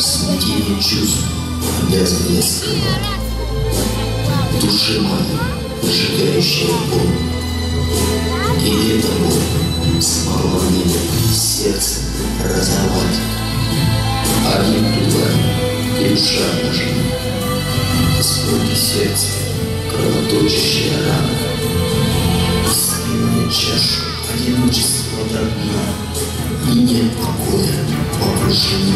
Смятение чувств я. В душе моей сжигающая боль. И эта боль смогла мне сердце разорвать. Один туда и душа наша. Господи, сердце, кровоточащая рана. Спинную чашу одиночества до дна. И нет покоя в окружении